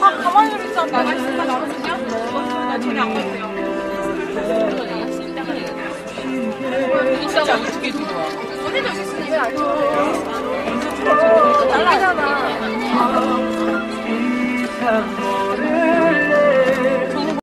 아, 가만히 있어. 나가 있으니까 나눠주냐? 나 전혀 안 갔어요. 이따가 어떻게 좋아? 어디서 있으니 왜안 좋아해요? 잘나잖아.